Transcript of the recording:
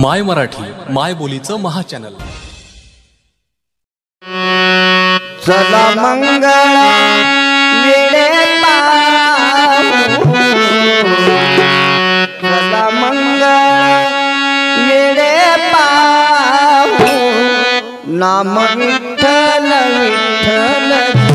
माय मराठी माय बोलीचं महाचॅनल. चला मंगळ वेळे चला मंगळ वेळे पाहू. नाम विठ्ठल विठ्ठल.